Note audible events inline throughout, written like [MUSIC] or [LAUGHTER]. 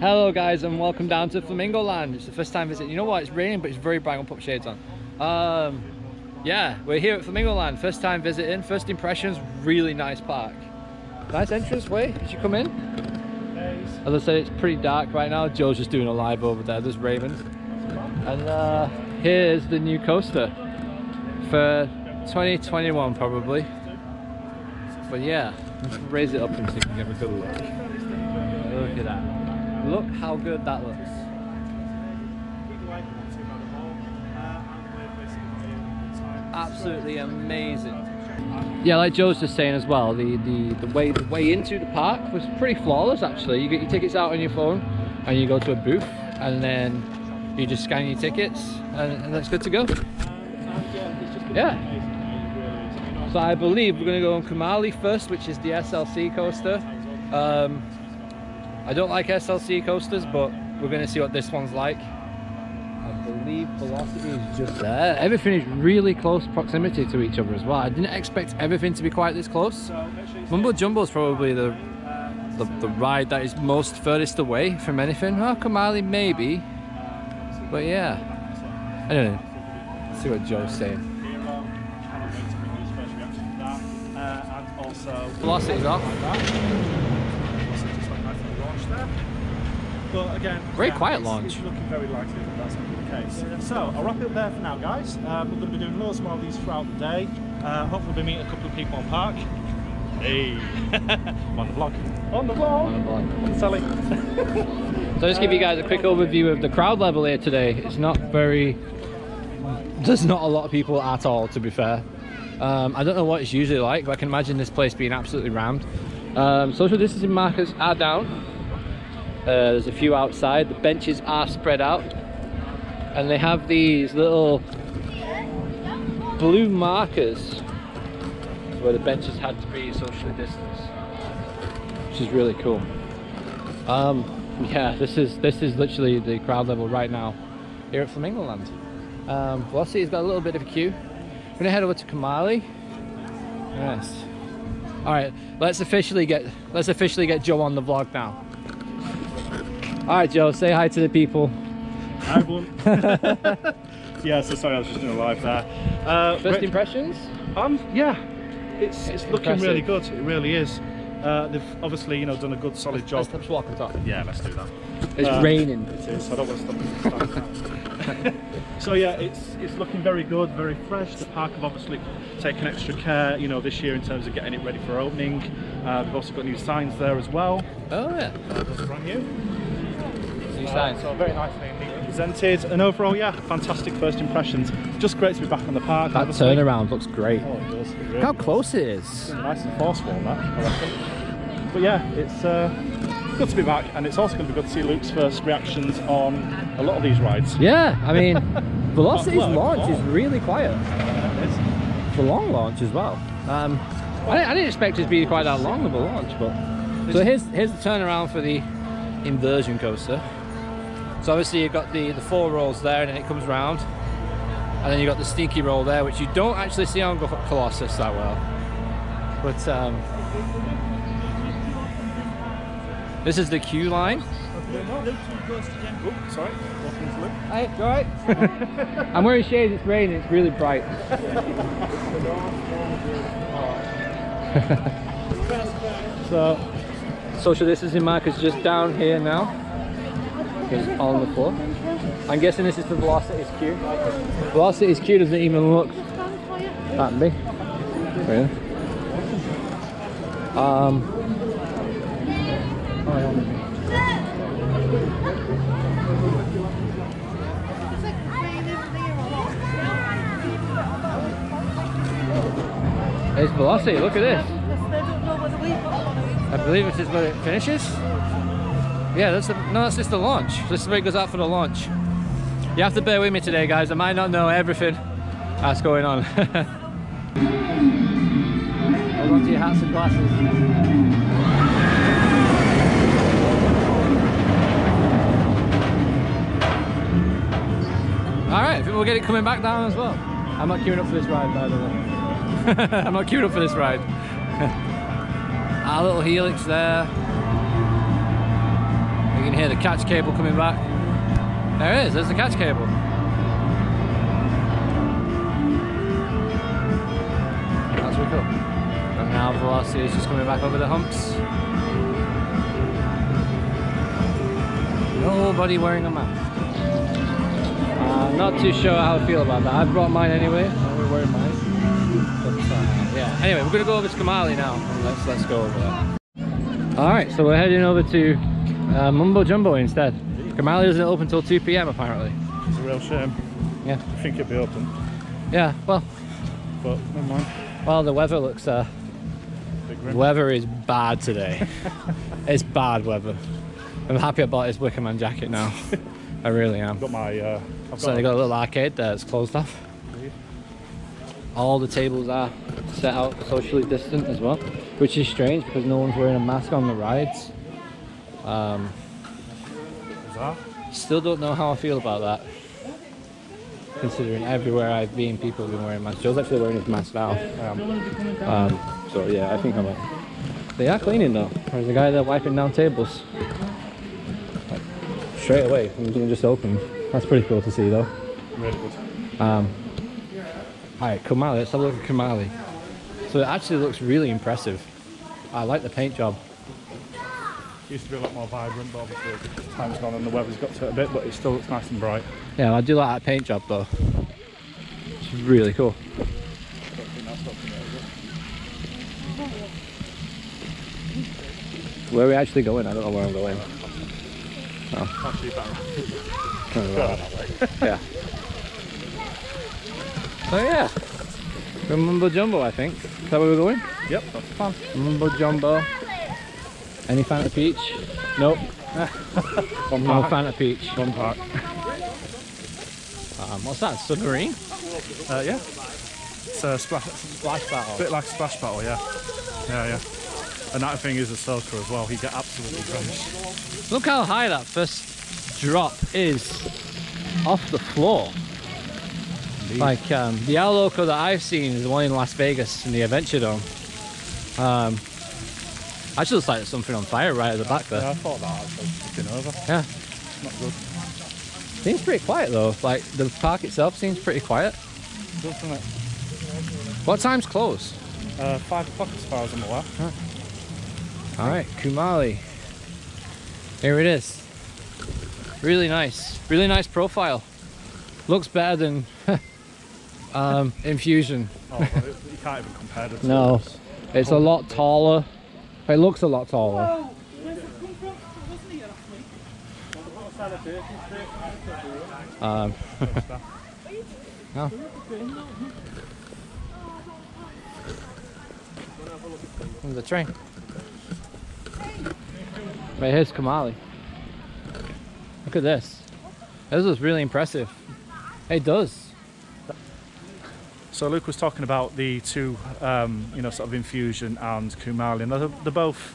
Hello guys and welcome down to Flamingo Land. It's the first time visit. You know what? It's raining but it's very bright. I'll put shades on. Um, yeah, we're here at Flamingo Land. First time visiting. First impressions, really nice park. Nice entrance way as you come in. As I said, it's pretty dark right now. Joe's just doing a live over there. There's Raymond. And uh, here's the new coaster for 2021 probably. But yeah, let's [LAUGHS] raise it up and see if we can have a good look. Look at that. Look how good that looks. Absolutely amazing. Yeah, like Joe's just saying as well, the, the, the way the way into the park was pretty flawless actually. You get your tickets out on your phone and you go to a booth and then you just scan your tickets and, and that's good to go. Yeah. So I believe we're going to go on Kumali first, which is the SLC coaster. Um, I don't like SLC coasters, but we're going to see what this one's like. I believe velocity is just there. Everything is really close proximity to each other as well. I didn't expect everything to be quite this close. Mumbo Jumbo is probably the, the, the ride that is most furthest away from anything. Oh, Kumali maybe, but yeah. I don't know. Let's see what Joe's saying. Velocity's off. But again, Very yeah, quiet it's, launch. It's looking very likely that that's going to be the case. So I'll wrap it up there for now, guys. Um, we're going to be doing loads more of these throughout the day. Uh, hopefully, we'll be meeting a couple of people on park. Hey, I'm [LAUGHS] on the vlog. On the vlog. On the vlog. Telly. [LAUGHS] So just give you guys a quick overview of the crowd level here today. It's not very, there's not a lot of people at all to be fair. Um, I don't know what it's usually like, but I can imagine this place being absolutely rammed. Um, social distancing markers are down. Uh, there's a few outside. The benches are spread out. And they have these little blue markers where the benches had to be socially distanced. Which is really cool. Um, yeah, this is this is literally the crowd level right now here at Flamingo Land. Um, Velocity's got a little bit of a queue. We're gonna head over to Kumali. Yes. All right, let's officially get let's officially get Joe on the vlog now. All right, Joe, say hi to the people. Hi, everyone. [LAUGHS] yeah, so sorry, I was just doing a live there. Uh, First impressions? Um, yeah, it's it's looking Impressive. really good. It really is. Uh, they've obviously, you know, done a good solid job. Let's, let's walk and talk. Yeah, let's do that. It's Uh, raining. It is. I don't want to stop. [LAUGHS] so yeah, it's it's looking very good, very fresh. The park have obviously taken extra care, you know, this year in terms of getting it ready for opening. Uh, we've also got new signs there as well. Oh yeah. Uh, those are brand new. Uh, so very nicely and neatly presented. And overall, yeah, fantastic first impressions. Just great to be back on the park. That obviously. turnaround looks great. Oh, it does. It really how close it is. nice and forceful that, I reckon. But yeah, it's uh, good to be back, and it's also going to be good to see Luke's first reactions on a lot of these rides. Yeah, I mean, [LAUGHS] Velocity's Well, launch is really quiet. It's a long launch as well. Um, I, didn't, I didn't expect it to be quite that long of a launch, but so here's here's the turnaround for the inversion coaster. So obviously you've got the the four rolls there, and then it comes round, and then you've got the sneaky roll there, which you don't actually see on Colossus that well. But um, this is the queue line. Oops, sorry, into you alright? [LAUGHS] I'm wearing shades, it's raining, it's really bright. [LAUGHS] so, social distancing markers just down here now. It's on the floor. I'm guessing this is the Velocity's queue. Velocity's queue doesn't even look that big. Really? Um, oh, yeah. There's Velocity, look at this. I believe this is where it finishes. Yeah, that's the, no, that's just the launch. This is where it goes out for the launch. You have to bear with me today, guys. I might not know everything that's going on. Hold on to your hats and glasses. All right, we'll get it coming back down as well. I'm not queuing up for this ride, by the way. [LAUGHS] I'm not queuing up for this ride. [LAUGHS] Our little helix there. Can hear the catch cable coming back. There it is, there's the catch cable. That's really cool. And now velocity is just coming back over the humps. Nobody wearing a mask. I'm uh, not too sure how I feel about that. I brought mine anyway. We're wearing mine. But uh, yeah. Anyway, we're gonna go over to Kumali now. Let's let's go over there. All right, so we're heading over to uh, Mumbo Jumbo instead. Kumali doesn't open until 2 p.m. apparently. It's a real shame. Yeah. I think it'd be open, Yeah. Well, but never mind. well, the weather looks. Uh, the weather is bad today. [LAUGHS] it's bad weather. I'm happy I bought this Wickerman jacket now. [LAUGHS] I really am. Got my. Uh, I've So they got a little arcade there that's closed off. All the tables are set out socially distant as well, which is strange because no one's wearing a mask on the rides. Um, still don't know how I feel about that. Considering everywhere I've been, people have been wearing masks. Joe's actually wearing his mask now. Um, so yeah, I think I'm. They are cleaning though. There's a guy there wiping down tables. Like, straight away, from being just open. That's pretty cool to see though. Really good. Um, Alright, Kumali, let's have a look at Kumali. So it actually looks really impressive. I like the paint job. Used to be a lot more vibrant, but obviously time's gone and the weather's got to it a bit, but it still looks nice and bright. Yeah, I do like that paint job though. It's really cool. Don't think that's stopping it, is it? Where are we actually going? I don't know where I'm going. Oh. Actually, better. Kind of Go like- that way. yeah. Oh yeah, Mumbo Jumbo I think. Is that where we're going? Yep, that's the plan. Mumbo Jumbo. Any Fanta Peach? Nope. One [LAUGHS] No. Fanta Peach. One park. Um, what's that? Submarine? Uh, yeah. It's a splash, Splash battle. A bit like a splash battle, yeah. Yeah, yeah. And that thing is a soaker as well. He get absolutely drenched. Look how high that first drop is off the floor. Like um, the El Loco that I've seen is the one in Las Vegas in the Adventure Dome. Um, actually looks like something on fire right at the back Yeah, there. I thought that actually tipping over. Yeah, Not good. seems pretty quiet though. Like the park itself seems pretty quiet. Good, isn't it? What time's close? Uh, five o'clock as far as I'm aware. All right, Kumali. Here it is. Really nice, really nice profile. Looks better than [LAUGHS] um, Infusion. Oh, you can't even compare the two. No, it's a lot taller. It looks a lot taller. [LAUGHS] Um, no. There's a train. Right here's Kumali. Look at this. This is really impressive. It does. So Luke was talking about the two, um, you know, sort of infusion and Kumali, and they're, they're both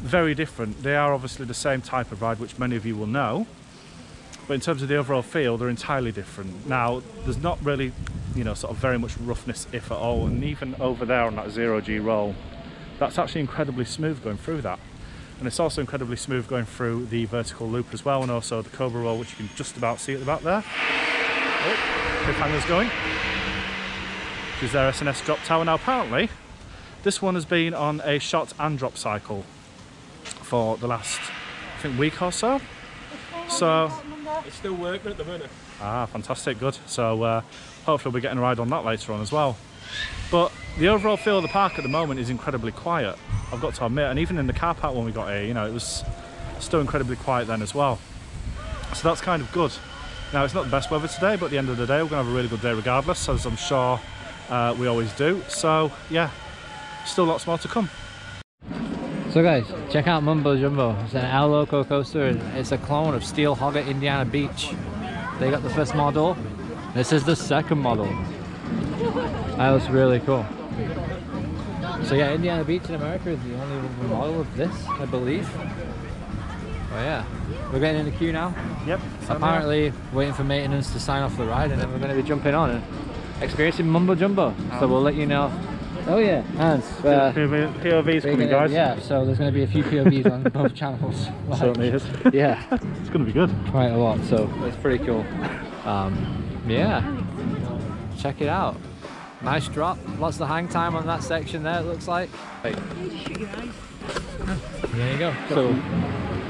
very different. They are obviously the same type of ride, which many of you will know, but in terms of the overall feel, they're entirely different. Now, there's not really, you know, sort of very much roughness, if at all, and even over there on that zero G roll, that's actually incredibly smooth going through that. And it's also incredibly smooth going through the vertical loop as well, and also the Cobra roll, which you can just about see at the back there. Oh, cliffhanger's going is their SNS drop tower. Now, apparently, this one has been on a shot and drop cycle for the last, I think, week or so. So, It's still working at the minute. ah, fantastic, good. So, uh, hopefully, we'll be getting a ride on that later on as well. But the overall feel of the park at the moment is incredibly quiet, I've got to admit. And even in the car park when we got here, you know, it was still incredibly quiet then as well. So, that's kind of good. Now, it's not the best weather today, but at the end of the day, we're going to have a really good day regardless, as I'm sure uh, we always do. So, yeah, still lots more to come. So guys, check out Mumbo Jumbo. It's an El Loco coaster and it's a clone of Steel Hawg at Indiana Beach. They got the first model. This is the second model. That was really cool. So yeah, Indiana Beach in America is the only model of this, I believe. Oh yeah. We're getting in the queue now. Yep. Apparently waiting for maintenance to sign off the ride and then we're going to be jumping on and experiencing Mumbo Jumbo. So we'll let you know Oh yeah, and uh, POV, POV's coming, gonna- guys. yeah. So there's going to be a few POVs on [LAUGHS] both channels. Like, Certainly is. Yeah, [LAUGHS] it's going to be good. quite a lot. So it's pretty cool. Um, yeah, check it out. Nice drop. Lots of hang time on that section there. It looks like. Right. There you go. So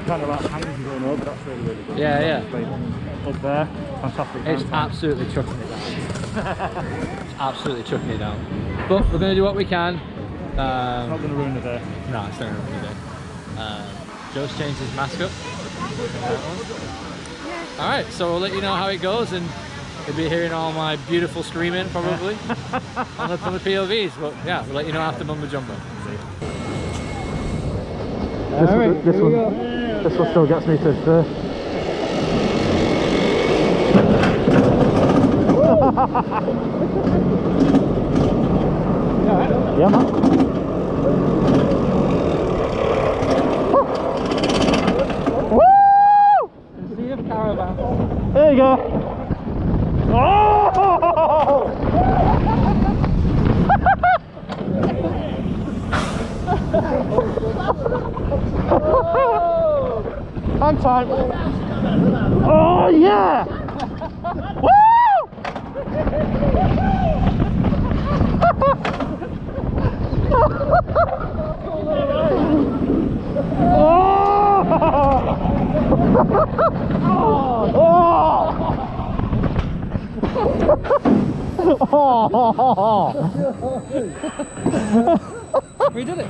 Kind of like hanging going over, that's really, really good. Yeah, yeah. Up there, fantastic. It's time. absolutely chucking it down. it's [LAUGHS] absolutely chucking it down. But we're going to do what we can. Not Um, going to ruin the day. no, it's not going to be good. Um, Joe's changed his mask up. All right, so we'll let you know how it goes, and you'll be hearing all my beautiful screaming probably [LAUGHS] on, the, on the POVs. But yeah, we'll let you know after Mumbo Jumbo. This, one, this, one, this one still gets me to first. Yeah, man. Woo! See if caravan. There you go. Oh! Hang time. Oh yeah! Woo! We did it.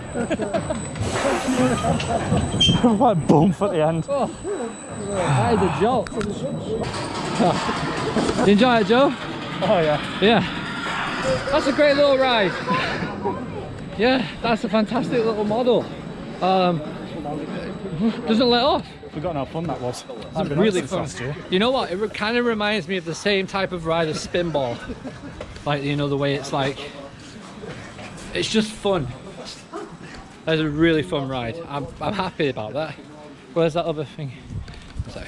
Like bump at the end. That is a jolt. you enjoy it, Joe? Oh yeah. Yeah. That's a great little ride. yeah, that's a fantastic little model. Um, doesn't let off. Forgotten how fun that was. It's really fun. You know what? It kind of reminds me of the same type of ride as Spinball. like, you know, the way it's like, it's just fun. That's a really fun ride. I'm, I'm happy about that. Where's that other thing? So.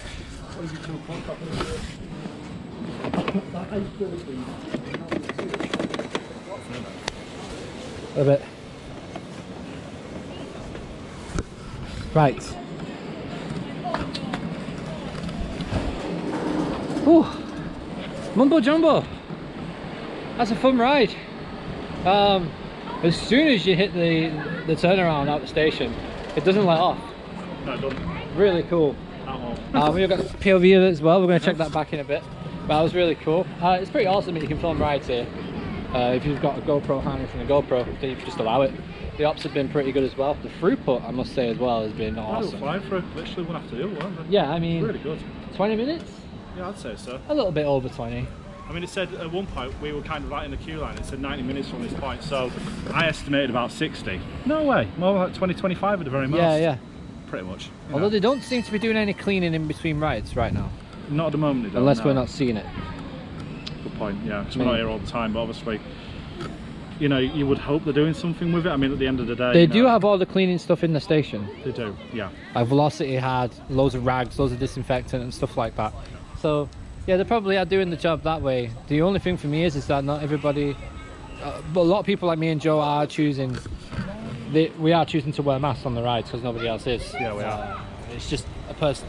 A bit. Right. Ooh, mumbo jumbo. That's a fun ride. Um, as soon as you hit the the turnaround out the station, it doesn't let off. No. Really cool. Uh, we've got POV of it as well. We're going to check that back in a bit. But that was really cool. Uh, it's pretty awesome that you can film rides here. Uh, if you've got a GoPro harness and a GoPro, then you can just allow it. The ops have been pretty good as well. The throughput, I must say as well, has been I was awesome. flying for literally one after the other, weren't they? Yeah, I mean, Really good. 20 minutes? Yeah, I'd say so. A little bit over 20. I mean, it said at one point we were kind of right in the queue line. It said 90 minutes from this point, so I estimated about 60. No way, more like 20, 25 at the very most. Yeah, yeah. Pretty much. Although know. they don't seem to be doing any cleaning in between rides right now. not at the moment. they don't, Unless no. we're not seeing it. Good point. Yeah, because we're not here all the time, but obviously, you know, you would hope they're doing something with it. I mean, at the end of the day, They do know, have all the cleaning stuff in the station. They do. Yeah. Like Velocity had loads of rags, loads of disinfectant and stuff like that. So yeah, they probably are doing the job that way. The only thing for me is is that not everybody, uh, but a lot of people like me and Joe are choosing. They, we are choosing to wear masks on the rides because nobody else is. Yeah, we are. It's just a person.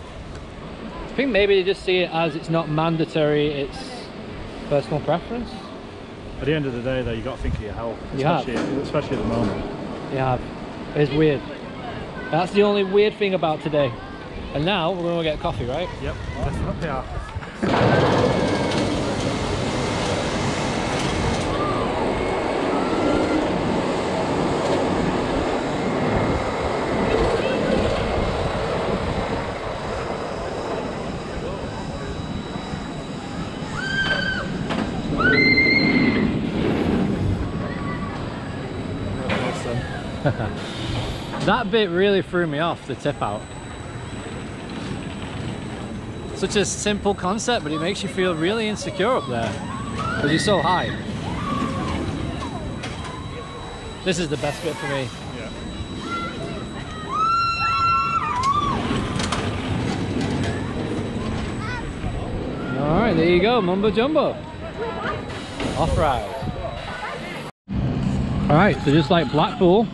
I think maybe they just see it as it's not mandatory. It's personal preference. At the end of the day, though, you got to think of your health, You have. especially especially at the moment. Yeah, it's weird. That's the only weird thing about today. And now we're gonna get coffee, right? Yep. Definitely are. [LAUGHS] That bit really threw me off, the tip out. Such a simple concept, but it makes you feel really insecure up there. Because you're so high. This is the best bit for me. Yeah. Alright, there you go, Mumbo Jumbo. Off ride. All right, so just like Blackpool,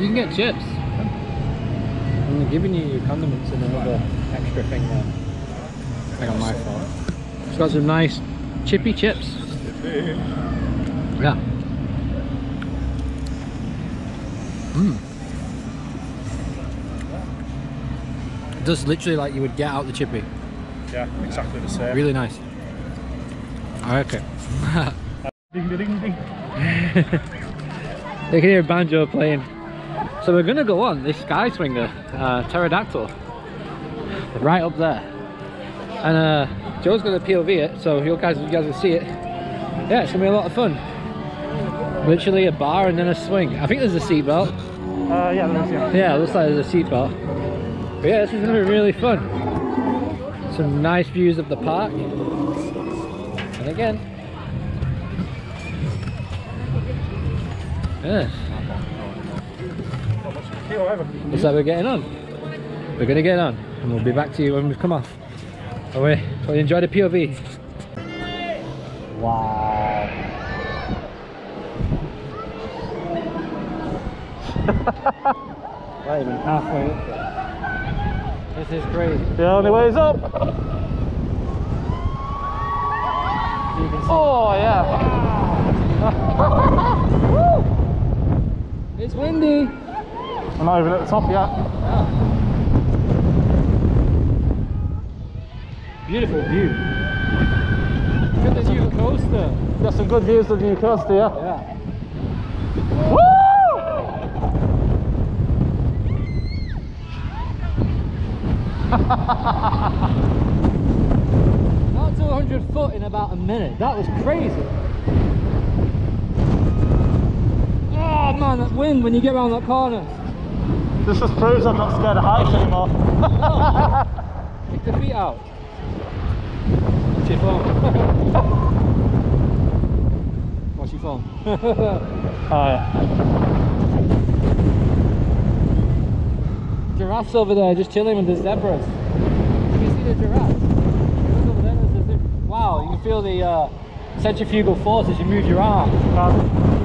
you can get chips. And they're giving you your condiments and another extra thing there. I think on my fault. It's got some nice chippy chips. Yeah. Mmm. Just literally like you would get out the chippy. Yeah, exactly the same. Really nice. Okay. [LAUGHS] Ding, ding, ding, ding. [LAUGHS] They can hear banjo playing. So we're gonna go on this sky swinger, uh, pterodactyl, right up there. And uh, Joe's gonna POV it, so you guys, you guys will see it. Yeah, it's gonna be a lot of fun. Literally a bar and then a swing. I think there's a seatbelt. Uh, yeah, there is, yeah. Yeah, it looks like there's a seatbelt. But yeah, this is gonna be really fun. Some nice views of the park. And again. Yes. Looks like we're getting on. We're gonna get on and we'll be back to you when we've come off. Away. So enjoy the POV. Wow. [LAUGHS] Not even halfway up there. This is crazy. The only up. You can see. Oh, yeah. [LAUGHS] It's windy. I'm not even at the top yet. Beautiful view. Look at the new coaster. Got some good views of the New Coaster, yeah. Yeah. [LAUGHS] Not to 100 foot in about a minute. That was crazy. Oh man, that wind when you get around that corner. This just proves I'm not scared of heights anymore. Kick the feet out. What's your phone? What's your phone? Oh, yeah. Giraffes over there just chilling with the zebras. You can see the giraffes. Look over there, there's a Wow, you can feel the uh, centrifugal force as you move your arm. You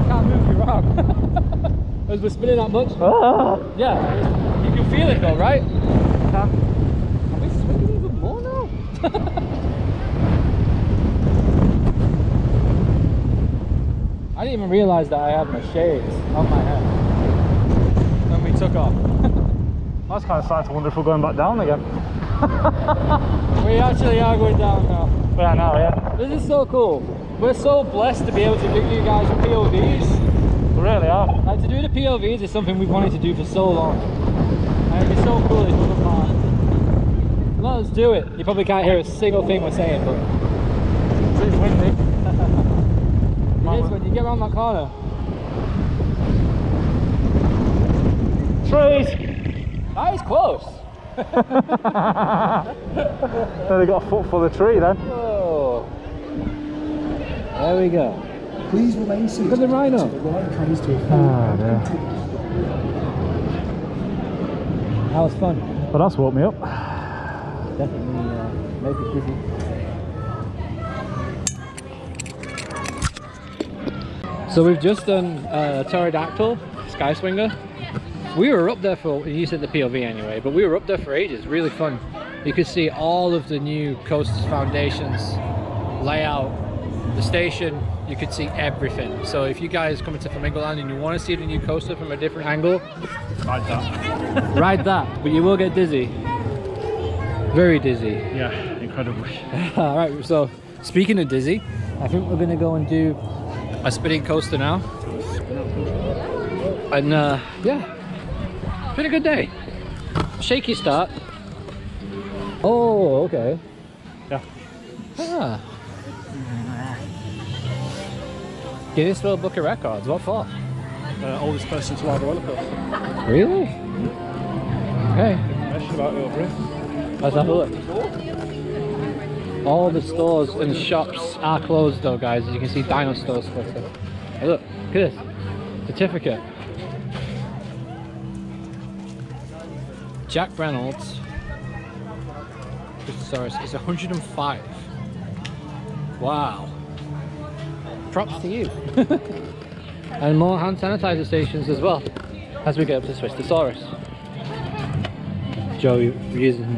can't move your arm. [LAUGHS] we're spinning that much. Ah. Yeah, you can feel it though, right? Are we swinging even more now? [LAUGHS] I didn't even realise that I had my shades on my head when we took off. [LAUGHS] That's kind of starting to wonder if we're going back down again. [LAUGHS] We actually are going down now. Yeah, now, yeah. This is so cool. We're so blessed to be able to give you guys POVs. We really are. Like to do the POVs is something we've wanted to do for so long. And it'd be so cool if we could part. Let us do it. You probably can't hear a single thing we're saying, but It's windy. [LAUGHS] it is when you get around that corner. Trees! That is close. [LAUGHS] Nearly got a foot for the tree then. Whoa. There we go. Please remain seated. Look at the rhino. The comes to a Ah, dear. That was fun. But that's woke me up. Definitely uh, make it busy. So we've just done uh, pterodactyl sky swinger. We were up there for you said the POV anyway, but we were up there for ages. Really fun. You could see all of the new coasters foundations, layout, the station. You could see everything. So if you guys come to Flamingo Land and you want to see the new coaster from a different angle, ride that. ride that. But you will get dizzy. Very dizzy. Yeah, incredibly. [LAUGHS] All right, so speaking of dizzy, I think we're gonna go and do a spinning coaster now. And uh, yeah, it's been a good day. Shaky start. Oh, okay. Yeah. Ah. Guinness World Book of Records. What for? Uh, oldest person to ride a roller coaster. Really? Okay. Information about here. Let's have a look. All the stores and shops are closed though, guys. As you can see, Dino Store's closed. Hey, look, look at this. Certificate. Jack Reynolds. Twistosaurus is 105. Wow. Props to you. [LAUGHS] And more hand sanitizer stations as well as we get up to Twistosaurus. Joe using.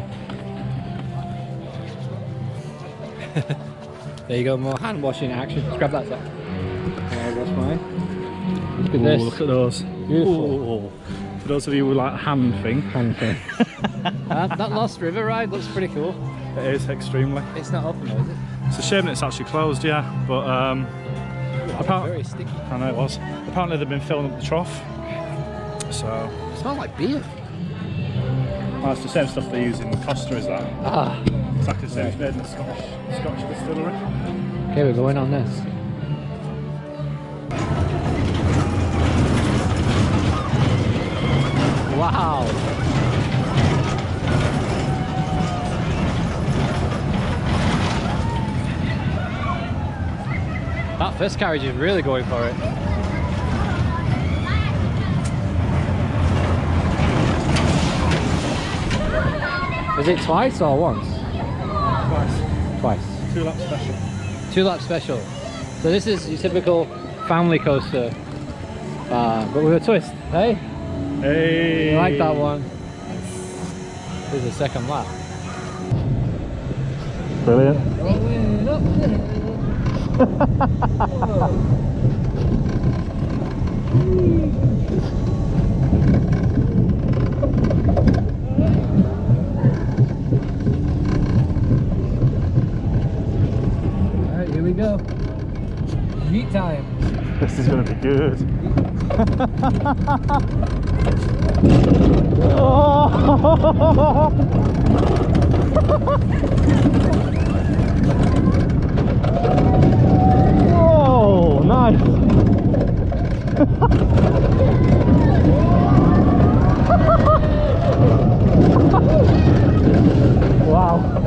[LAUGHS] there you go, more hand washing action. Let's grab that. Yeah, that's fine. Look at this. look at those. Beautiful. Ooh. For those of you who like hand thing, hand thing. [LAUGHS] that, that Lost River ride looks pretty cool. it is extremely. It's not open though, is it? It's a shame that it's actually closed, yeah. But um, apparently, Very sticky. I know it was. Apparently they've been filling up the trough. So It smells like beer. well, it's the same stuff they use in the Costa, is that? Ah. Exactly the same. It's made in a Scottish, Scottish distillery. Okay, we're going on this. Wow. First carriage is really going for it. Is it twice or once? Twice. Twice. Two lap special. Two lap special. So this is your typical family coaster, uh, but with a twist. Hey, Hey! you like that one? This is the second lap. Brilliant. Alright, here we go. Heat time. This is going to be good. Whoa, [LAUGHS] [LAUGHS] nice. wow.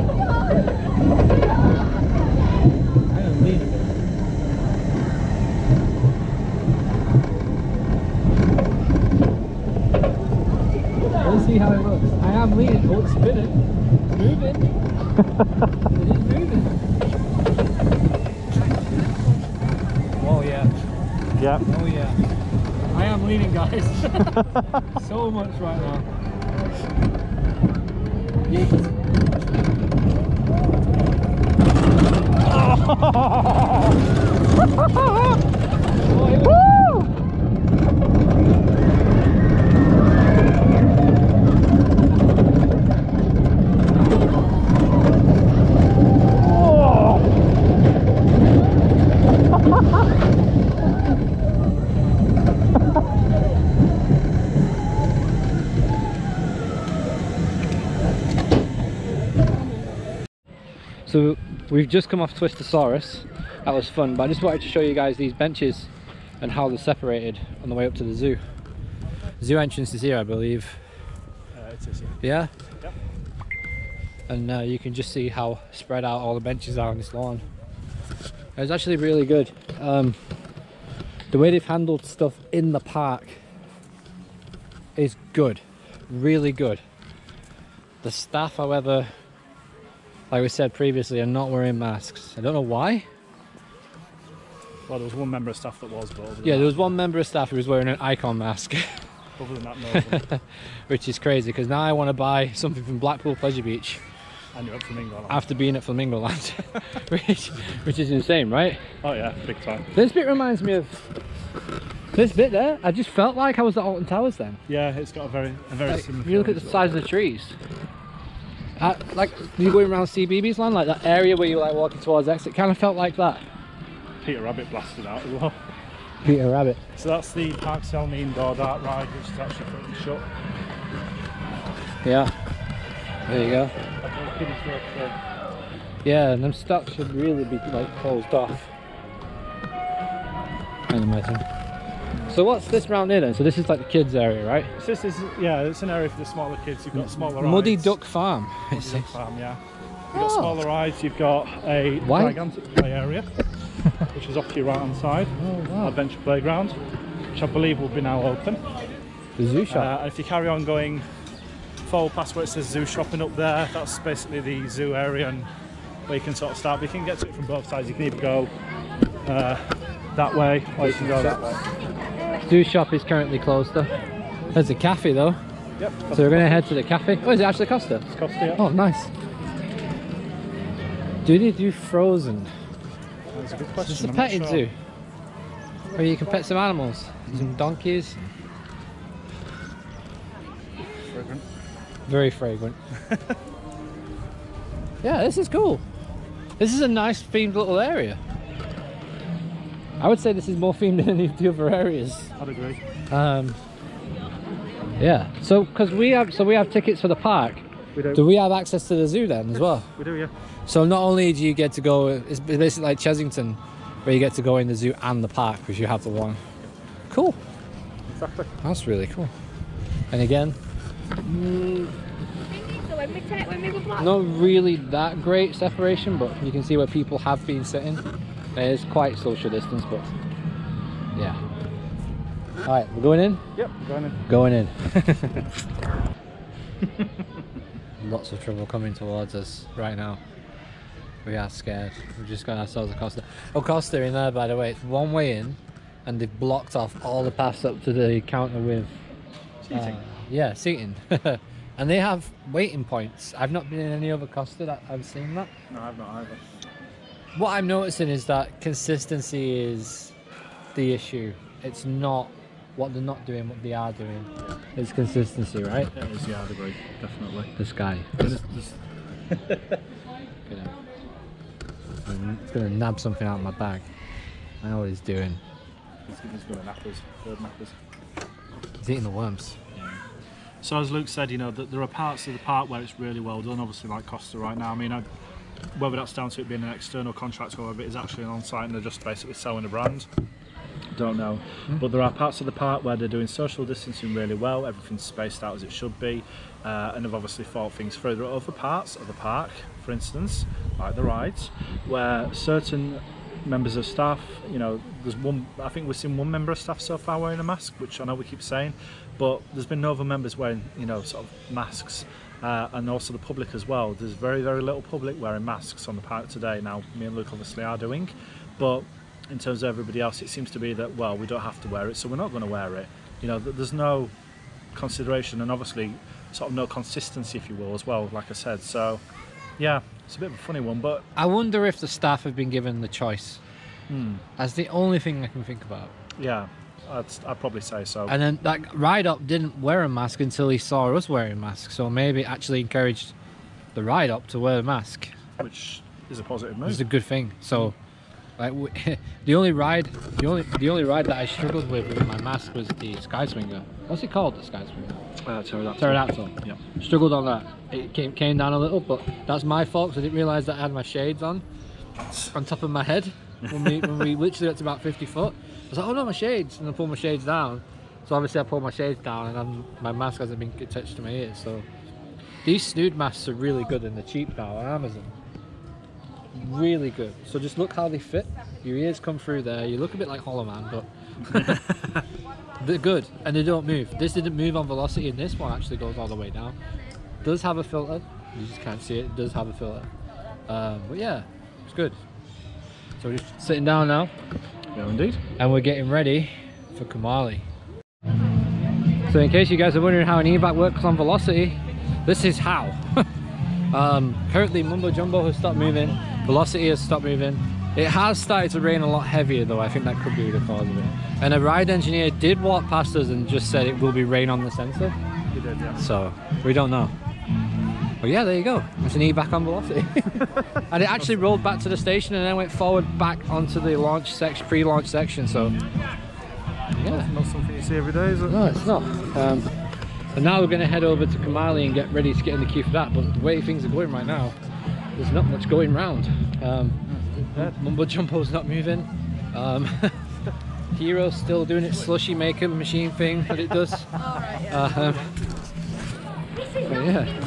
Let's see how it looks. I am leaning. Oh, it's spinning. Moving. [LAUGHS] it is moving. Oh yeah. Yeah. Oh yeah. I am leaning, guys. [LAUGHS] so much right now. Yeet. [LAUGHS] Oh, here we go. So we've just come off Twistosaurus. That was fun, but I just wanted to show you guys these benches and how they're separated on the way up to the zoo. Zoo entrance is here, I believe. Uh, is, yeah. Yeah? Yep. And uh, you can just see how spread out all the benches are on this lawn. It's actually really good. Um, the way they've handled stuff in the park is good. Really good. The staff, however, like we said previously, are not wearing masks. I don't know why. Well, there was one member of staff that was, but Yeah, that, there was one member of staff who was wearing an icon mask, [LAUGHS] other than that, no. [LAUGHS] which is crazy because now I want to buy something from Blackpool Pleasure Beach and you're up from England. after being at Flamingo Land, [LAUGHS] which, which is insane, right? Oh yeah, big time. This bit reminds me of this bit there. I just felt like I was at Alton Towers then. Yeah, it's got a very, a very Like, similar. if you look at the size of the trees. Like you going around CBeebies land, like that area where you were like walking towards exit, kind of felt like that. Peter Rabbit blasted out as well. Peter Rabbit. So that's the Park Selmy indoor dart ride, which is actually currently shut. Yeah. There you go. I don't think it's worth the- Yeah, and them stocks should really be like closed off. I'd imagine. So what's this round here then? So this is like the kids area, right? So this is yeah, it's an area for the smaller kids. You've got smaller Muddy rides. Duck Farm. Muddy. Duck Farm, yeah. You've got Oh. smaller rides. You've got a Why? gigantic play area, [LAUGHS] which is off to your right hand side. Oh wow. Adventure playground, which I believe will be now open. The zoo shop. Uh, if you carry on going forward past where it says zoo shopping up there, that's basically the zoo area and where you can sort of start. But you can get to it from both sides. You can either go uh, that way or you can go that way. Zoo shop is currently closed though. There's a cafe though. Yep. So we're gonna head to the cafe. Oh, is it actually Costa? It's Costa, yeah. Oh, nice. Do they do frozen? That's a good It's question. a I'm petting sure. zoo. Where you can pet some animals. Some donkeys. Fragrant. Very fragrant. [LAUGHS] yeah, this is cool. This is a nice themed little area. I would say this is more themed [LAUGHS] than any of the other areas. I'd agree. Um, yeah. So, because we have, so we have tickets for the park. We do. Do we have access to the zoo then as well? We do, yeah. So not only do you get to go, it's basically like Chessington, where you get to go in the zoo and the park because you have the one. Cool. Exactly. That's really cool. And again, So when we take, when we go black, not really that great separation, but you can see where people have been sitting. It is quite social distance, but yeah. All right, we're going in. Yep, going in. Going in. [LAUGHS] Lots of trouble coming towards us right now. We are scared. We've just got ourselves a Costa. Oh, Costa in there, by the way. It's one way in, and they've blocked off all the paths up to the counter with Seating. uh, yeah, seating. [LAUGHS] and they have waiting points. I've not been in any other Costa that I've seen that. No, I've not either. What I'm noticing is that consistency is the issue. It's not what they're not doing, what they are doing. It's consistency, right? It is, yeah, I'd agree. Definitely. This guy. There's- Gonna, nab something out of my bag. I know what he's doing. He's, he's nappers, bird nappers. He's eating the worms. So as Luke said, you know, that there are parts of the park where it's really well done, obviously like Costa right now. I mean, I, whether that's down to it being an external contract or whether it is actually an on-site and they're just basically selling a brand, don't know. But there are parts of the park where they're doing social distancing really well, everything's spaced out as it should be, uh, and have obviously thought things through. There are other parts of the park, for instance, like the rides, where certain members of staff, you know, there's one, I think we've seen one member of staff so far wearing a mask, which I know we keep saying, but there's been no other members wearing, you know, sort of masks. Uh, and also the public as well. There's very, very little public wearing masks on the park today. Now, me and Luke obviously are doing, but in terms of everybody else, it seems to be that well, we don't have to wear it, so we're not going to wear it. You know, there's no consideration, and obviously, sort of no consistency, if you will, as well. Like I said, so yeah, it's a bit of a funny one, but I wonder if the staff have been given the choice. hmm, That's the only thing I can think about. yeah, I'd, I'd probably say so. And then that ride up didn't wear a mask until he saw us wearing masks. So maybe it actually encouraged the ride up to wear a mask. which is a positive move. It's a good thing. So, like, [LAUGHS] the only ride, the only, the only ride that I struggled with with my mask was the Sky Swinger. What's it called? The Sky Swinger. Uh, pterodactyl. Pterodactyl. Yeah. Struggled on that. It came came down a little, but that's my fault 'cause I didn't realise that I had my shades on, on top of my head. When we when we literally got to about 50 foot, I was like, oh no, my shades, and I pulled my shades down. So obviously I pulled my shades down, and I'm, my mask hasn't been attached to my ears. So these snood masks are really good, and they're cheap now on Amazon. Really good. So just look how they fit. Your ears come through there. You look a bit like Hollow Man, but [LAUGHS] they're good and they don't move. This didn't move on velocity, and this one actually goes all the way down. Does have a filter. You just can't see it. It does have a filter. Um, but yeah, it's good. So we're just sitting down now, Yeah, indeed. and we're getting ready for Kumali. So in case you guys are wondering how an evac works on velocity, this is how. [LAUGHS] um, currently Mumbo Jumbo has stopped moving, velocity has stopped moving. It has started to rain a lot heavier though, I think that could be the cause of it. And a ride engineer did walk past us and just said it will be rain on the sensor. Did, yeah. So we don't know. But yeah, there you go. It's an evac on velocity. [LAUGHS] and it actually rolled back to the station and then went forward back onto the launch section, pre-launch section. So yeah, Not something you see every day, is it? no, it's not. Um, and now we're going to head over to Kumali and get ready to get in the queue for that. But the way things are going right now, there's not much going round. Um, Mumbo Jumbo's not moving. Um, [LAUGHS] Hero's still doing its slushy maker machine thing that it does. [LAUGHS] Um, but yeah.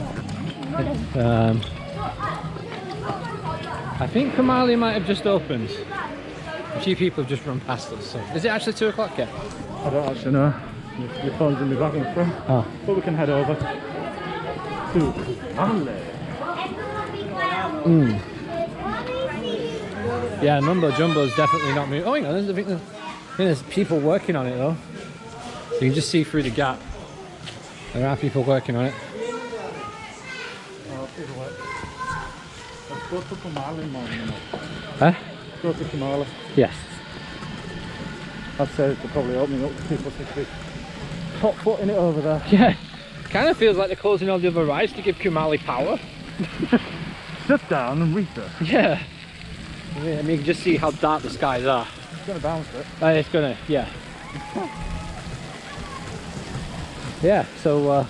Um, I think Kumali might have just opened. A few people have just run past us. So. Is it actually two o'clock yet? I don't actually know. Your- Your phone's in my back in the front. Oh. But we can head over to Manly. Yeah, Mumbo Jumbo's definitely not moving. Oh, hang on, there's, I, think there's, I think there's people working on it though. You can just see through the gap. There are people working on it. Oh, it'll work. Let's go to Kumali, man. Huh? Go to Kumali. Yes. I'd say they're probably opening up to people to be hot footing it over there. Yeah. Kind of feels like they're closing all the other rides to give Kumali power. Sit down and read it. Yeah. I mean, you can just see how dark the skies are. It's going to bounce it. Uh, it's gonna, yeah. yeah, so uh,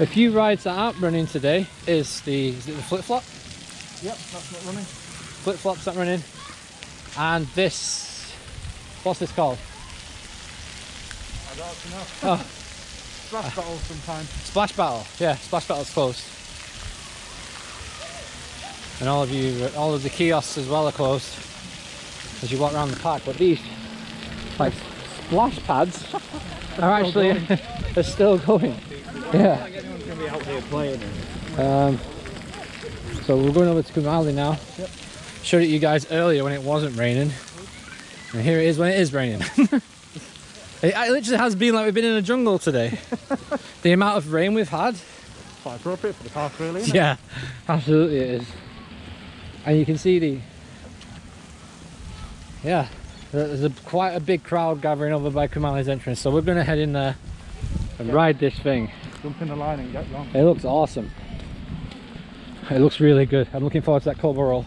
a few rides that aren't running today is the, is it the flip flop? Yep, that's not running. Flip flop's not running. And this, what's this called? I don't know. Oh, [LAUGHS] Splash battle sometime. Splash Battle. Yeah, Splash Battle's closed. And all of you, all of the kiosks as well are closed as you walk around the park. But these, like, splash pads [LAUGHS] are actually are [LAUGHS] still going. Yeah. Anyone's going to be out here playing it. Um, so we're going over to Kumali now. Yep. Showed it you guys earlier when it wasn't raining. And here it is when it is raining. [LAUGHS] it, it literally has been like we've been in a jungle today. [LAUGHS] the amount of rain we've had. Quite appropriate for the park, really. Yeah, absolutely it is. And you can see the, yeah, there's a, quite a big crowd gathering over by Kumali's entrance. So we're going to head in there and ride this thing. Jump in the line and get gone. It looks awesome. It looks really good. I'm looking forward to that Cobra roll.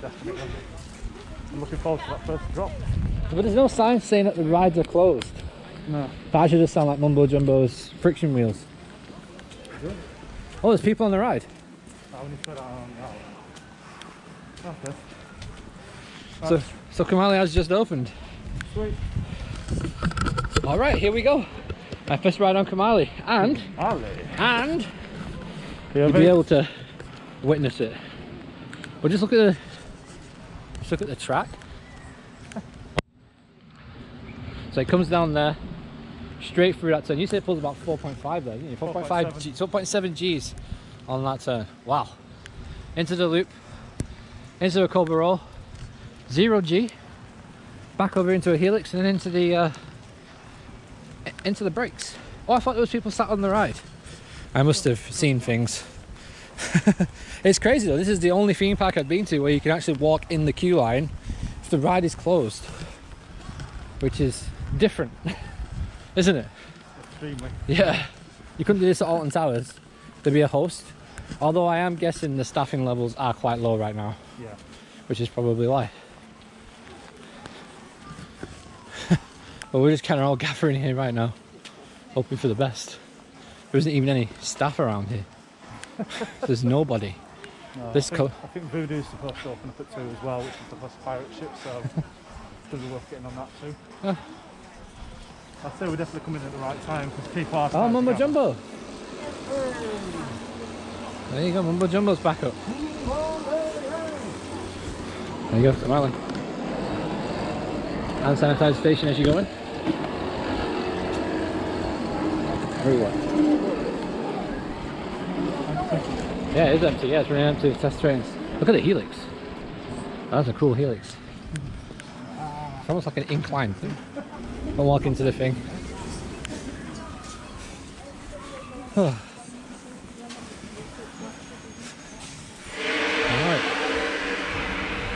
Definitely. [LAUGHS] I'm looking forward to that first drop. But there's no sign saying that the rides are closed. No. That should just sound like Mumbo Jumbo's friction wheels. Oh, there's people on the ride. I only put it on now. Okay. So, so Kumali has just opened. Sweet. All right, here we go. My first ride on Kumali, and Ali. and Yeah, you'll be able to witness it. But just look at the just look at the track. [LAUGHS] so it comes down there, straight through that turn. You said it pulls about 4.5 there, didn't you? 4.5 G, 4.7 Gs on that turn. Wow. Into the loop, into a Cobra roll, zero G, back over into a helix, and then into the uh, into the brakes. Oh, I thought there was people sat on the ride. I must have seen things. [LAUGHS] it's crazy though. This is the only theme park I've been to where you can actually walk in the queue line if the ride is closed, which is different, [LAUGHS] isn't it? Extremely. Yeah. You couldn't do this at Alton Towers. There'd be a host. Although I am guessing the staffing levels are quite low right now, Yeah. which is probably why. [LAUGHS] but we're just kind of all gathering here right now, hoping for the best. There isn't even any staff around here. [LAUGHS] There's nobody. No, This I, think, co- I think Voodoo's supposed to open up at two as well, which is the first pirate ship, so it's going to be worth getting on that too. I'd say we're definitely coming at the right time because people are. Oh, Mumbo. Jumbo. There you go, Mumbo Jumbo's back up. There you go, Kumali. Hand sanitizer station as you go in. Everywhere. Yeah, it is empty. Yeah, it's running empty with test trains. Look at the helix. That's a cool helix. It's almost like an incline thing. I'll walk into the thing. [SIGHS] Alright.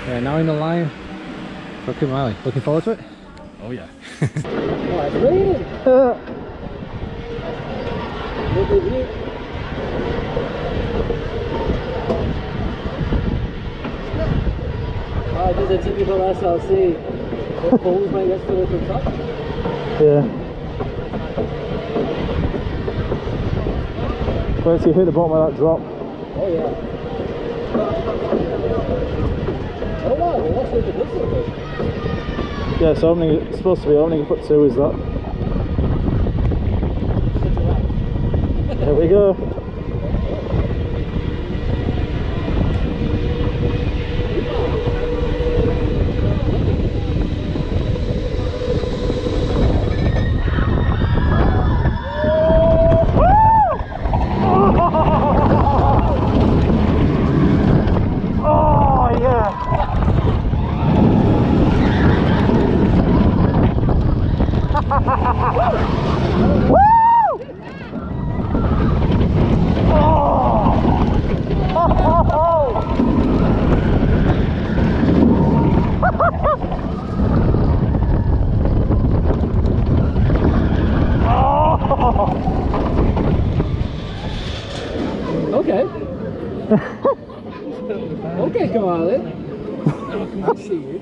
Yeah, now in the line for Kumali. Looking forward to it? Oh yeah. [LAUGHS] Oh, [LAUGHS] it's raining! Lovely view. This is a typical SLC. Poles might get to the top. Yeah. Once you hit the bottom of that drop, Oh yeah. Oh wow, the distance. yeah, so opening, it's supposed to be opening foot two is that. There we go. Oh yeah! okay, Kumali. I see you.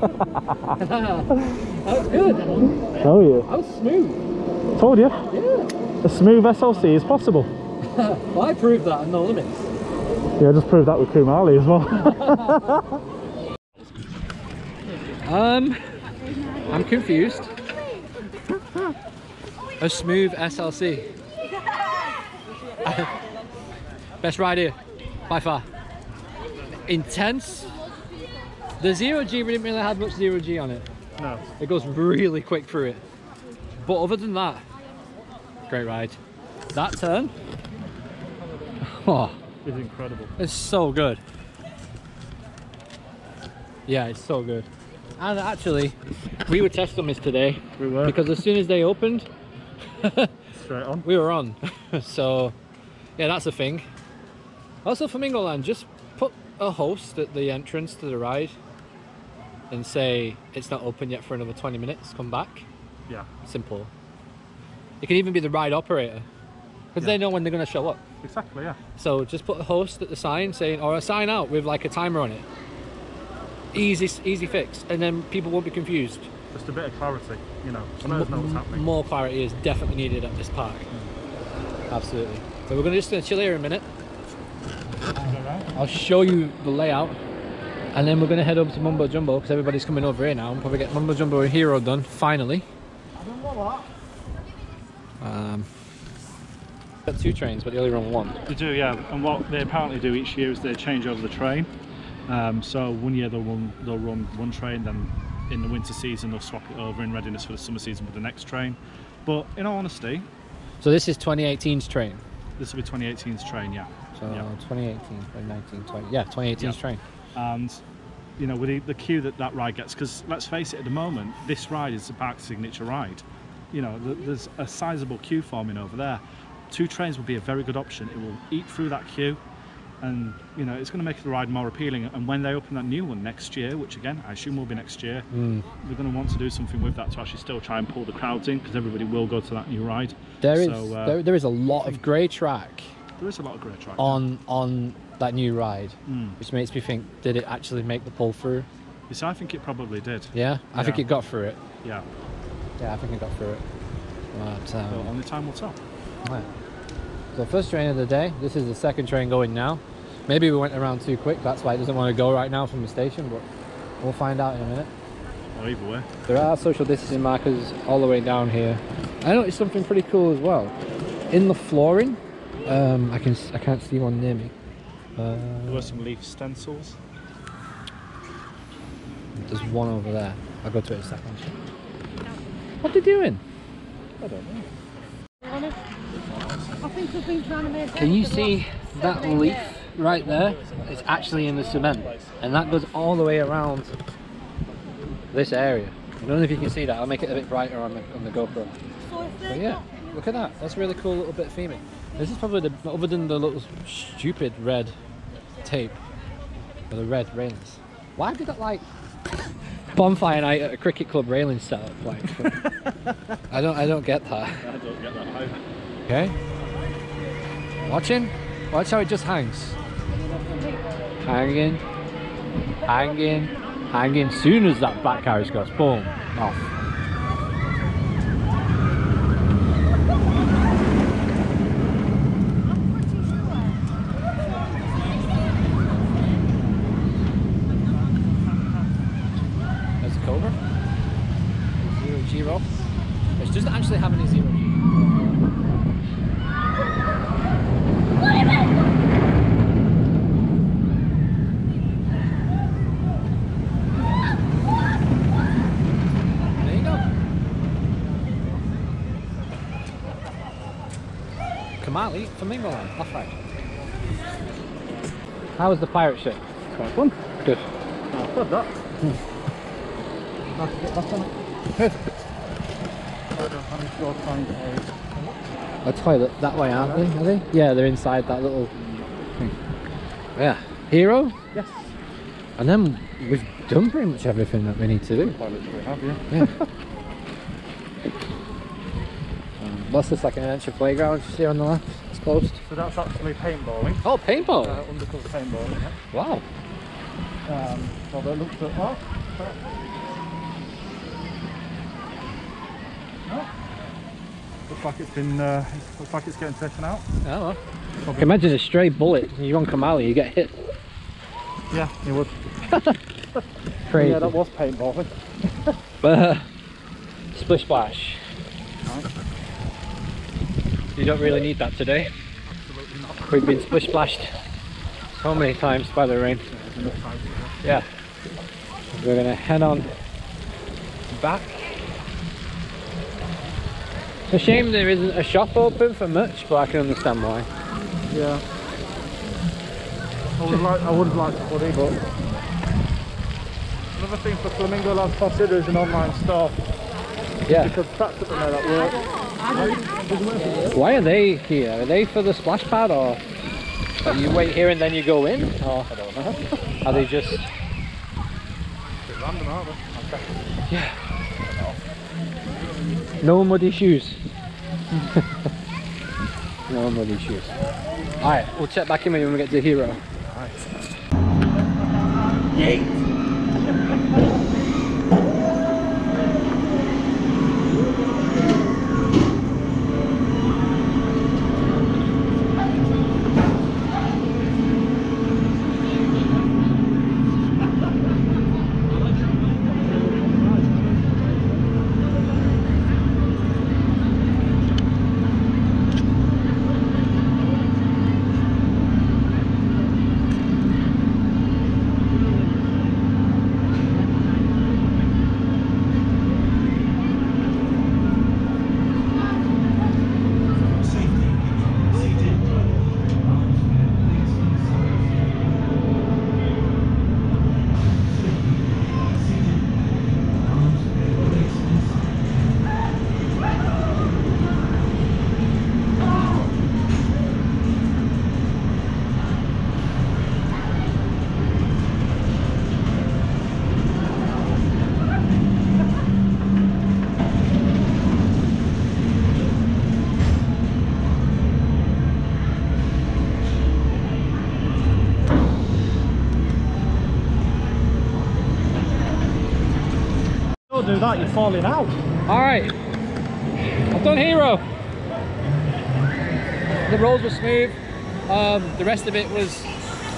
that was good. Oh yeah. That was smooth. Told you. Yeah. A smooth SLC is possible. [LAUGHS] Well, I proved that in No Limits. Yeah, I just proved that with Kumali as well. [LAUGHS] Um, I'm confused. A smooth SLC. [LAUGHS] Best ride here, by far. Intense. The zero G we didn't really have much zero G on it. no. It goes really quick through it. But other than that, great ride. That turn, [LAUGHS] oh, It's incredible. it's so good. Yeah, it's so good. And actually, we were testing this today We were. because as soon as they opened, [LAUGHS] Straight on. we were on. [LAUGHS] so, yeah, that's a thing. Also, Flamingo Land, just put a host at the entrance to the ride and say it's not open yet for another 20 minutes, come back. Yeah. Simple. It can even be the ride operator because Yeah. they know when they're going to show up. Exactly, yeah. So just put a host at the sign saying, or a sign out with like a timer on it. Easy, easy fix, and then people won't be confused. Just a bit of clarity, you know. Mo- know what's happening. More clarity is definitely needed at this park. Absolutely. So we're gonna just gonna chill here a minute. I'll show you the layout, and then we're gonna head over to Mumbo Jumbo because everybody's coming over here now. and probably get Mumbo Jumbo Hero done finally. Um, got two trains, but they only run one. They do, yeah. And what they apparently do each year is they change over the train. Um, so one year they'll run they'll run one train, then in the winter season they'll swap it over in readiness for the summer season with the next train. But in all honesty, So this is 2018's train. this will be 2018's train, yeah. So Yeah. 2018, 2019, 20. Yeah, 2018's Yeah. train. and you know with the, the queue that that ride gets because let's face it at the moment this ride is the park signature ride you know th- there's a sizable queue forming over there two trains will be a very good option it will eat through that queue and you know it's going to make the ride more appealing and when they open that new one next year which again i assume will be next year Mm. they're going to want to do something with that to actually still try and pull the crowds in because everybody will go to that new ride There is So, uh, there, there is a lot of grey track there is a lot of great track on on that new ride, Mm. which makes me think, did it actually make the pull through? you see i think it probably did Yeah, I think it got through it. yeah Yeah, I think it got through it. But, um, only time will tell yeah. So first train of the day. This is the second train going now. Maybe we went around too quick. That's why it doesn't want to go right now from the station. But we'll find out in a minute. or either way There are social distancing markers all the way down here. I noticed something pretty cool as well. In the flooring, um, I can I can't see one near me. Uh, there were some leaf stencils there's one over there. I'll go to it in a second. What are they doing? I think we've been trying to make Can you see that leaf right there? It's actually in the cement, and that goes all the way around this area. I don't know if you can see that. I'll make it a bit brighter on the on the GoPro. But yeah, look at that. That's a really cool little bit of theming. This is probably the other than the little stupid red tape or the red railings. Why did that like [LAUGHS] bonfire night at a cricket club railing set up? Like, [LAUGHS] I don't I don't get that. i don't get that either Okay. Watching? Watch how it just hangs. Hanging, hanging, hanging. Soon as that back carriage goes, boom, off. There's a Cobra. Zero G roll. Which doesn't actually have any zero G. There you go. Kumali, Flamingo Land, off right. How was the pirate ship? quite fun Good. I've that Nice to get back on it. A toilet that way, aren't they? Are they? Yeah, they're inside that little thing. Yeah. Hero? Yes. And then we've done pretty much everything that we need to do. Have, yeah. Yeah. [LAUGHS] um, what's the second adventure playground you see on the left? Closed. So that's actually paintballing. Oh, paintball. Uh, undercover paintballing. Yeah. Wow. Um, although it looks a bit oh, no. Looks like it's been. Uh, looks like it's getting taken out. Oh, well. Imagine a stray bullet. You're on Kumali, you get hit. Yeah, it would. [LAUGHS] Crazy. Yeah, that was paintballing. [LAUGHS] Uh, splish splash. You don't really need that today. We've been splish splashed so many times by the rain. Yeah. We're gonna head on back. It's a shame there isn't a shop open for much, but I can understand why. Yeah. I would like. I would have liked a but another thing for Flamingo Land consider is an online store Yeah. because practically that work. Why are they here? Are they for the splash pad or or you wait here and then you go in? Or I don't know. are they just bit random, aren't they? Yeah. No muddy shoes. [LAUGHS] no muddy shoes. Alright, we'll check back in when we get to Hero. Don't do Falling out. Alright. I've done Hero. The roads were smooth. Um, the rest of it was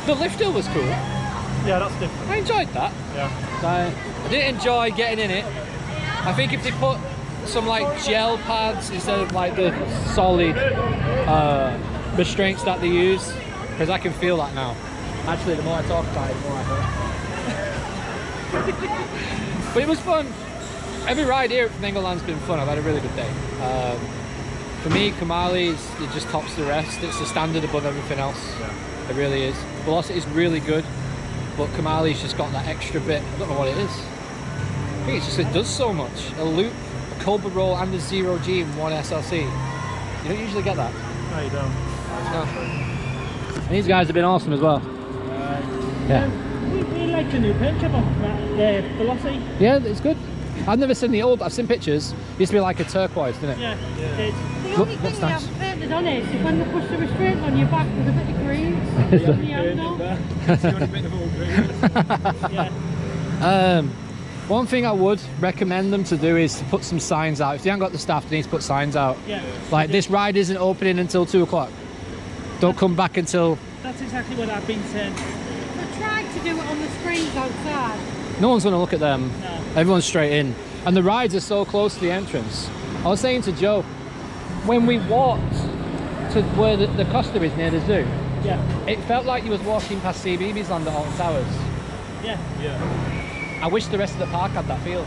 the lifter was cool. Yeah, that's different. I enjoyed that. Yeah. I, I didn't enjoy getting in it. I think if they put some like gel pads instead of like the solid uh, restraints that they use, because I can feel that now. Actually, the more I talk about it, the more I hurt. but it was fun. Every ride here at Flamingoland's been fun. I've had a really good day. Um, for me, Kumali's it just tops the rest. It's the standard above everything else. It really is. Velocity is really good, but Kumali's just got that extra bit. I don't know what it is. I think it's just it does so much. A loop, a Cobra roll, and a zero G in one SLC. You don't usually get that. No, you don't. No. And these guys have been awesome as well. Yeah. We, we like the new paint job the velocity. Yeah, it's good. I've never seen the old. I've seen pictures. It used to be like a turquoise, didn't it? Yeah, it is. The Look, only thing looks you nice. haven't painted on it is when they push the restraint on your back with a bit of green. on the handle. That's the only [LAUGHS] bit of all green. Yeah. Um, one thing I would recommend them to do is to put some signs out. If they haven't got the staff, they need to put signs out. Yeah. Like this ride isn't opening until two o'clock. Don't come back until. That's exactly what I've been saying. They tried to do it on the screens outside. No one's going to look at them. No. Everyone's straight in. And the rides are so close to the entrance. I was saying to Joe, when we walked to where the, the Costa is near the zoo, Yeah. it felt like you was walking past CBeebies Land at Alton Towers. Yeah. Yeah. I wish the rest of the park had that feel.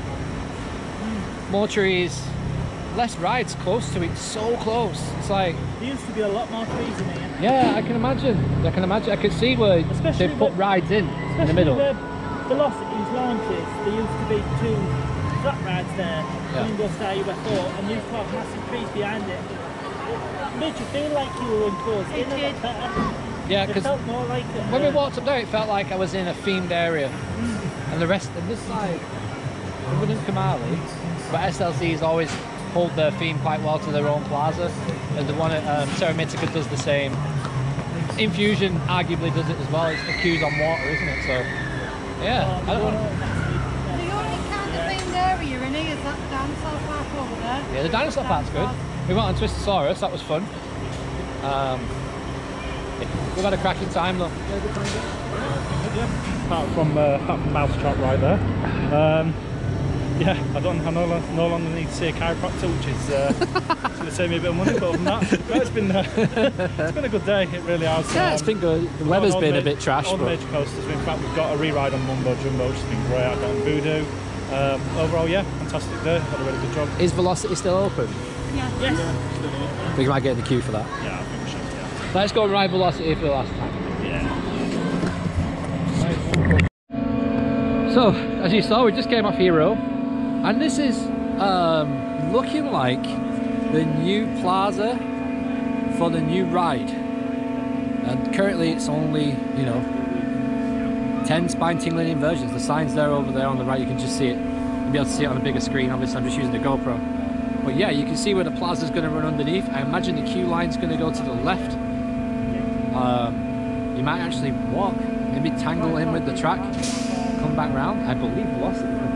More trees, less rides close to it, so close. It's like, There used to be a lot more trees in here. yeah, I can imagine. I can imagine. I could see where Especially they put with- rides in, in the middle. the velocities launches, there used to be two flat rides there. Yeah. Flamingo Star UFO, and you've got massive trees behind it. It made you feel like you were enclosed It in a did. lot. Yeah, It because felt more like when we walked up there, it felt like I was in a themed area. And the rest of this side, it wouldn't Kumali, but SLC is always hold their theme quite well to their own plaza. And the one at um, Terra Mítica does the same. Infusion arguably does it as well. It's the cues on water, isn't it? So, yeah. I don't know. The only kind of thing area in here is that dinosaur park over there. Yeah, the dinosaur park's good. We went on Twistosaurus, that was fun. Um, we've had a cracking time though. apart from uh, apart from Mousetrap right there. Um, yeah, I don't. I no, no longer need to see a chiropractor, which is uh, it's [LAUGHS] going to save me a bit of money. But other than that, no, it's been uh, it's been a good day. It really has. Yeah, it's Um, been good. The weather's been the a bit trash, All the but major coasters. In fact, we've got a re-ride on Mumbo Jumbo, which has been great. I've got on Voodoo. Um, overall, yeah, fantastic day. Had a really good job. is Velocity still open? Yeah. Yes. We might get in the queue for that. Yeah, I think we should. Yeah. Let's go and ride Velocity for the last time. yeah. So, as you saw, we just came off Hero, and this is um, looking like the new plaza for the new ride. And currently, it's only you know 10 spine tingling inversions. The sign's there over there on the right. You can just see it. You'll be able to see it on a bigger screen. Obviously, I'm just using the GoPro. But yeah, you can see where the plaza's going to run underneath. I imagine the queue line's going to go to the left. Um, you might actually walk, maybe tangle in with the track come back round. I believe Velocity.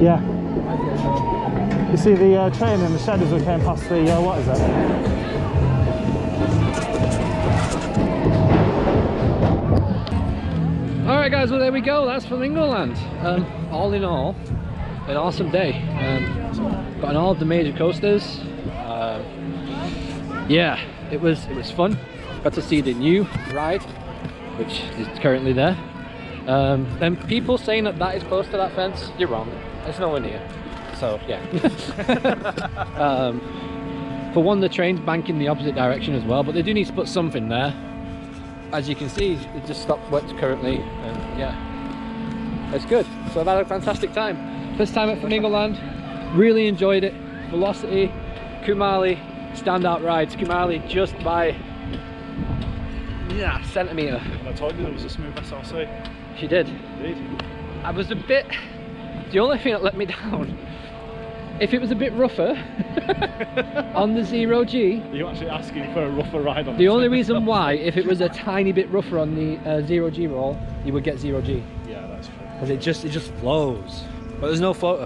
Yeah. You see the uh, train and the shadows we came past the uh, what is it? Alright guys, well there we go, that's Flamingoland. Um, all in all, an awesome day. Um, got on all of the major coasters. Uh, yeah, it was it was fun. Got to see the new ride, which is currently there. Um, and people saying that that is close to that fence, you're wrong. It's nowhere here. So yeah. [LAUGHS] um, for one, the train's banking the opposite direction as well, but they do need to put something there as you can see, it just stopped wet currently, and yeah, it's good. So I've had a fantastic time. First time at Flamingoland, really enjoyed it. Velocity, Kumali, standout rides. Kumali just by, yeah, centimetre. I told you there was a smooth SLC. She did. Indeed. I was a bit, the only thing that let me [LAUGHS] down, if it was a bit rougher [LAUGHS] on the zero G, Are you actually asking for a rougher ride on the only reason [LAUGHS] why, if it was a tiny bit rougher on the uh, zero G roll, you would get zero G. Yeah, that's true. because it just it just flows. But there's no photo.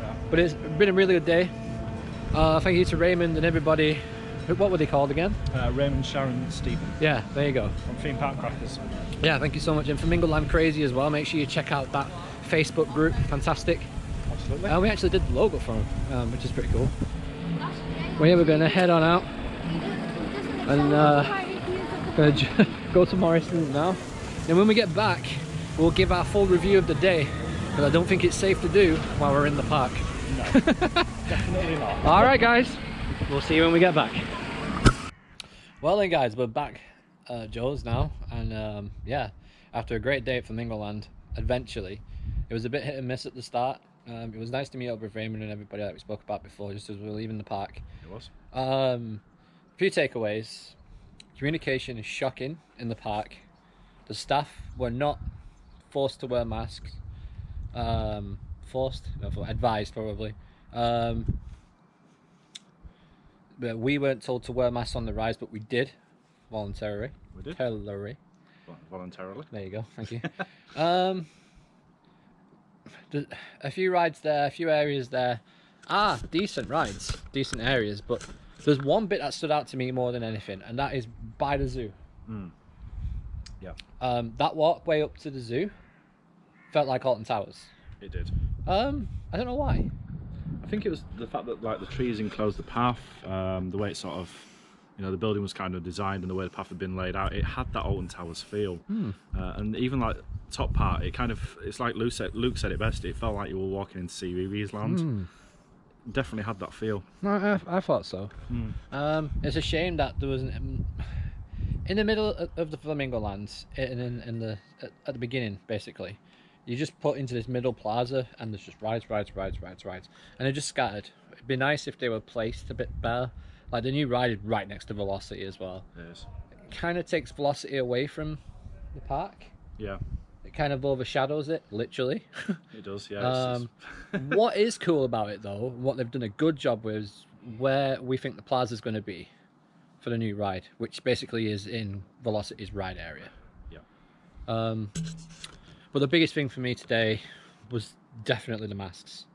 Yeah. But it's been a really good day. Uh, thank you to Raymond and everybody. What were they called again? Uh, Raymond, Sharon, Stephen Yeah, there you go. from Theme Park Crackers. Yeah, thank you so much. And Flamingoland Crazy as well. Make sure you check out that Facebook group. Fantastic. Absolutely. And we actually did the logo for them, um, which is pretty cool. Well, yeah, we're going to head on out and uh, [LAUGHS] go to Morrison's now. And when we get back, we'll give our full review of the day because I don't think it's safe to do while we're in the park. No, [LAUGHS] definitely not. All right, guys. We'll see you when we get back. Well then, guys, we're back, uh, Joe's now, and um, yeah, after a great day at Flamingoland, eventually, it was a bit hit and miss at the start. Um, it was nice to meet up with Raymond and everybody that we spoke about before, just as we were leaving the park. It was. Um, a few takeaways. Communication is shocking in the park. The staff were not forced to wear masks. Um, forced, no, for- advised probably. Um, but we weren't told to wear masks on the rise, but we did voluntarily. We did. Voluntarily. Voluntarily. There you go. Thank you. [LAUGHS] um, a few rides there, a few areas there. Ah, decent rides, decent areas. But there's one bit that stood out to me more than anything, and that is by the zoo. Yeah, Um, that walkway up to the zoo felt like Alton Towers. it did. Um, I don't know why. I think it was the fact that like the trees enclosed the path, um, the way it sort of, you know, the building was kind of designed and the way the path had been laid out. It had that Alton Towers feel, uh, and even like top part, it kind of it's like Luke said, Luke said it best. It felt like you were walking in CBeebies land. Definitely had that feel. No, I, I thought so. Um, it's a shame that there wasn't um, in the middle of, of the flamingo lands in, in, in the at, at the beginning basically. You just put into this middle plaza and there's just rides, rides, rides, rides, rides, and they're just scattered. It'd be nice if they were placed a bit better. Like the new ride is right next to Velocity as well. Yes. It kind of takes Velocity away from the park. Yeah, It kind of overshadows it, literally. [LAUGHS] it does. Yeah. Um, [LAUGHS] what is cool about it though, what they've done a good job with is where we think the plaza's going to be for the new ride, which basically is in Velocity's ride area. Yeah. Um, but the biggest thing for me today was definitely the masks.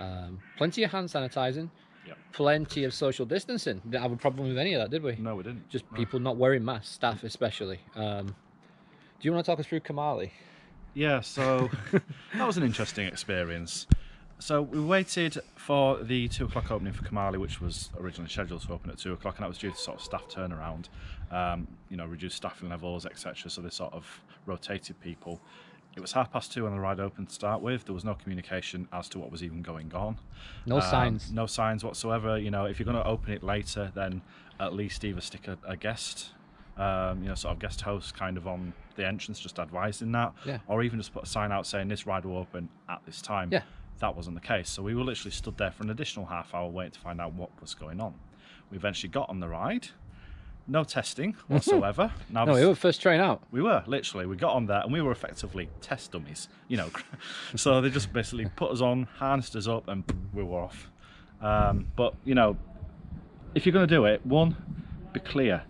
Um, plenty of hand sanitizing, Yep. plenty of social distancing. Didn't have a problem with any of that, did we? no, we didn't. Just No. people not wearing masks, staff especially. Um, do you want to talk us through Kumali? Yeah, so [LAUGHS] that was an interesting experience. So we waited for the two o'clock opening for Kumali, which was originally scheduled to open at two o'clock, and that was due to sort of staff turnaround, um, you know, reduced staffing levels, etc. So they sort of rotated people. It was half past two when the ride opened to start with. There was no communication as to what was even going on. No Um, signs. No signs whatsoever. You know, if you're going to open it later, then at least either stick a, a guest, um, you know, sort of guest host kind of on the entrance, just advising that, Yeah. or even just put a sign out saying this ride will open at this time. Yeah. That wasn't the case. So we were literally stood there for an additional half hour waiting to find out what was going on. We eventually got on the ride. No testing whatsoever. [LAUGHS] Now, No, we were first train out. we were literally. We got on there and we were effectively test dummies, you know. [LAUGHS] so they just basically [LAUGHS] put us on, harnessed us up, and we were off. Um, but you know, if you're going to do it, one, be clear.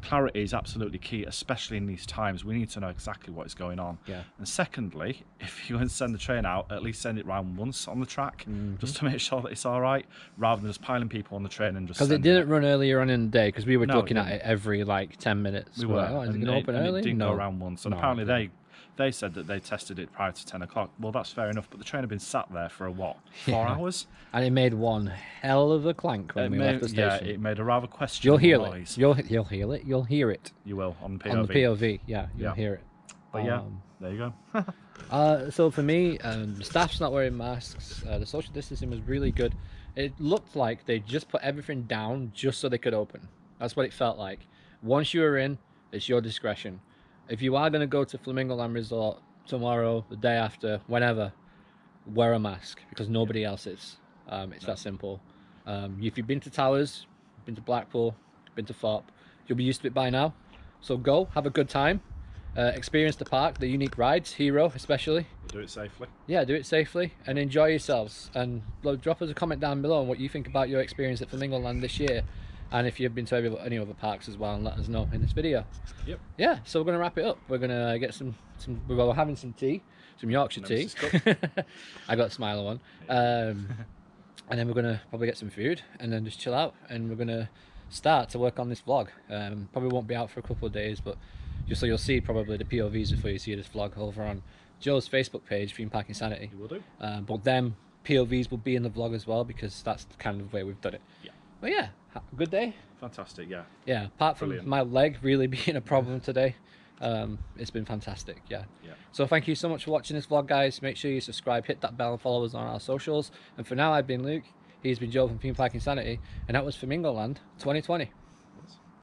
Clarity is absolutely key, especially in these times. We need to know exactly what is going on. Yeah. And secondly, if you're going [LAUGHS] to send the train out, at least send it round once on the track, Mm-hmm. just to make [LAUGHS] sure that it's all right, rather than just piling people on the train and just. Because it didn't run earlier on in the day because we were No, it looking at it every like 10 minutes. We We're like, oh, is it and going to it- open early? It didn't no. go around once. And No, apparently they they said that they tested it prior to 10 o'clock. Well, that's fair enough, but the train had been sat there for a what? [LAUGHS] Four Yeah. hours? And it made one hell of a clank when It we made, left the station. yeah, it made a rather questionable you'll hear noise. it. You'll, you'll hear it. You'll hear it You will on POV. on the POV. Yeah, you'll Yeah. hear it. But yeah, Um, there you go. Uh, so for me, um, staff's not wearing masks. Uh, the social distancing was really good. It looked like they just put everything down just so they could open. That's what it felt like. Once you are in, it's your discretion. If you are going to go to Flamingo Land Resort tomorrow, the day after, whenever, wear a mask because nobody else is. Um, it's that simple. Um, if you've been to Towers, been to Blackpool, been to Thorpe, you'll be used to it by now. So go, have a good time, uh, experience the park, the unique rides, Hero especially Do it safely. yeah, do it safely and enjoy yourselves. And drop us a comment down below on what you think about your experience at Flamingo Land this year, and if you've been to any- any other parks as well, and let us know in this video. Yep. Yeah, so we're gonna wrap it up. We're gonna get some some. Well, we're having some tea, some Yorkshire tea. [LAUGHS] I got a smiler one. Um, and then we're gonna probably get some food and then just chill out. And we're gonna start to work on this vlog. Um, probably won't be out for a couple of days, but just so you'll see probably the POVs before you see this vlog over on Joe's Facebook page, Theme Park Insanity. You will do. Um, but then POVs will be in the vlog as well because that's the kind of way we've done it. Yeah. But yeah, good day. Fantastic, yeah. Yeah, apart from Brilliant. my leg really [LAUGHS] being a problem today, um, it's been fantastic. Yeah. Yeah. So thank you so much for watching this vlog, guys. Make sure you subscribe, hit that bell, and follow us on our socials. And for now, I've been Luke. He's been Joe from Theme Park Insanity, and that was Flamingo Land 2020.